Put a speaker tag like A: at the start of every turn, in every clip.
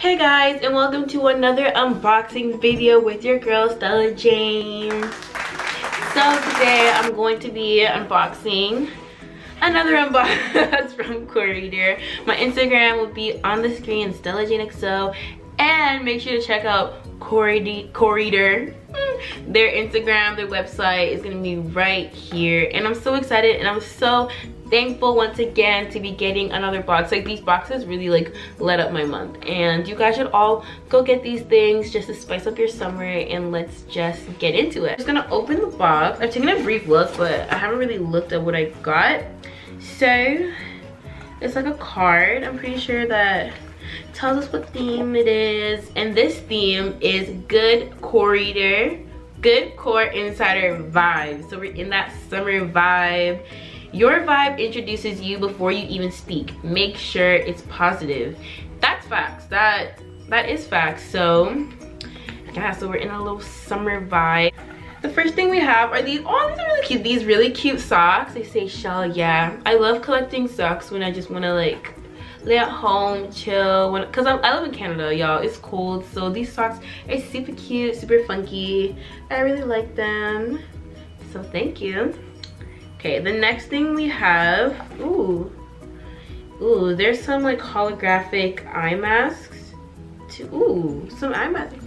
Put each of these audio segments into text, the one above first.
A: Hey guys and welcome to another unboxing video with your girl Stella Jane. So today I'm going to be unboxing another unbox from Core Reader. My Instagram will be on the screen Stella Jane XO and make sure to check out Core Reader. Their Instagram, their website is gonna be right here. And I'm so excited and I'm so thankful once again to be getting another box. Like these boxes really like let up my month. And you guys should all go get these things just to spice up your summer and let's just get into it. I'm just gonna open the box. I've taken a brief look, but I haven't really looked at what I got. So it's like a card. I'm pretty sure that tells us what theme it is. And this theme is Good Core Reader, Good Core Insider Vibe. So we're in that summer vibe. Your vibe introduces you before you even speak. Make sure it's positive. That's facts. That that is facts. So yeah, so we're in a little summer vibe. The first thing we have are these, oh, these are really cute. These really cute socks. They say shell, yeah. I love collecting socks when I just want to like lay at home, chill. When, Cause I'm, I live in Canada, y'all. It's cold. So these socks are super cute, super funky. I really like them. So thank you. Okay, the next thing we have, ooh. Ooh, there's some like holographic eye masks. To, ooh, some eye masks.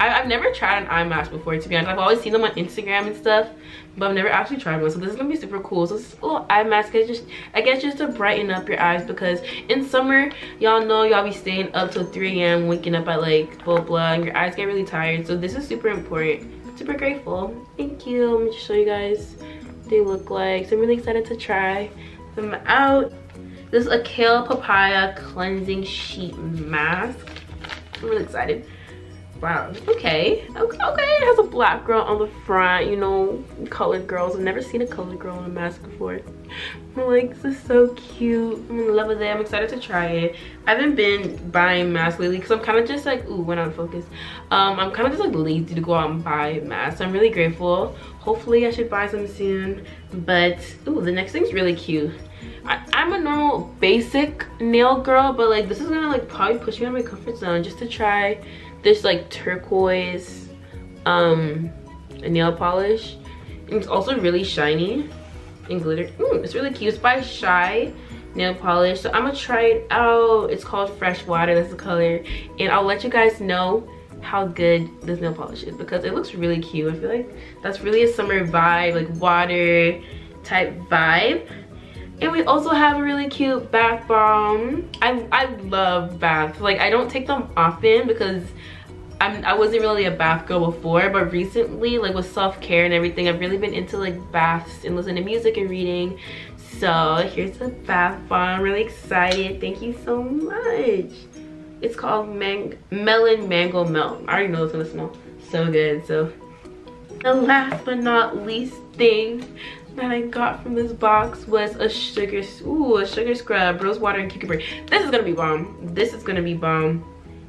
A: I, have never tried an eye mask before, to be honest. I've always seen them on Instagram and stuff, but I've never actually tried one. So this is gonna be super cool. So this little eye mask is just, I guess, just to brighten up your eyes because in summer, y'all know y'all be staying up till 3 a.m., waking up at like blah blah, and your eyes get really tired. So this is super important. Super grateful. Thank you. Let me just show you guys they look like. So I'm really excited to try them out. This is a kale papaya cleansing sheet mask. I'm really excited. Wow, okay. okay. It has a black girl on the front, you know, colored girls. I've never seen a colored girl in a mask before. Like, this is so cute. I'm in love with it. I'm excited to try it. I haven't been buying masks lately because I'm kind of just like, ooh, went on focus. Um, I'm kind of just like lazy to go out and buy masks. I'm really grateful. Hopefully I should buy some soon. But, ooh, the next thing's really cute. I, am a normal basic nail girl, but like this is gonna like probably push me out of my comfort zone just to try this like turquoise um nail polish. And it's also really shiny and glitter. Mm, it's really cute. It's by shy nail polish. So i'm gonna try it out. It's called fresh water. That's the color. And i'll let you guys know how good this nail polish is because it looks really cute. I feel like that's really a summer vibe like water type vibe and we also have a really cute bath bomb. I, I love baths. Like, I don't take them often because I'm, I wasn't really a bath girl before, but recently, like with self-care and everything, I've really been into like baths and listening to music and reading. So here's the bath bomb. I'm really excited. Thank you so much. It's called Mang Melon Mango Melt. I already know it's gonna smell so good. So the last but not least thing that I got from this box was a sugar, ooh, a sugar scrub, rose water and cucumber. This is gonna be bomb. This is gonna be bomb.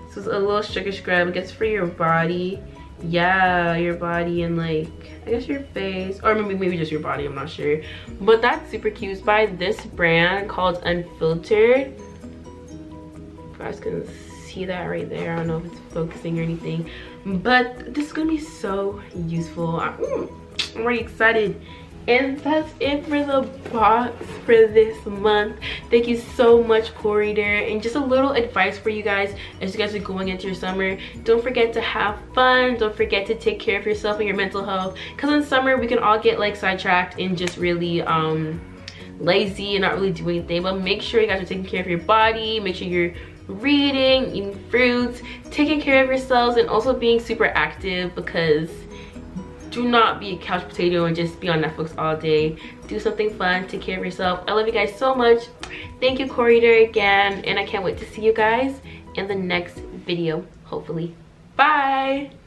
A: This is a little sugar scrub. It gets for your body. Yeah, your body and like, I guess your face. Or maybe, maybe just your body, I'm not sure. But that's super cute. It's by this brand called Unfiltered. If You guys can see that right there. I don't know if it's focusing or anything. But this is gonna be so useful. I'm, I'm really excited and that's it for the box for this month. Thank you so much Core Reader and just a little advice for you guys as you guys are going into your summer. Don't forget to have fun. Don't forget to take care of yourself and your mental health. Because in summer we can all get like sidetracked and just really um lazy and not really do anything. But make sure you guys are taking care of your body. Make sure you're reading eating fruits taking care of yourselves and also being super active because do not be a couch potato and just be on Netflix all day. Do something fun, take care of yourself. I love you guys so much. Thank you, Core Reader, again. And I can't wait to see you guys in the next video, hopefully. Bye!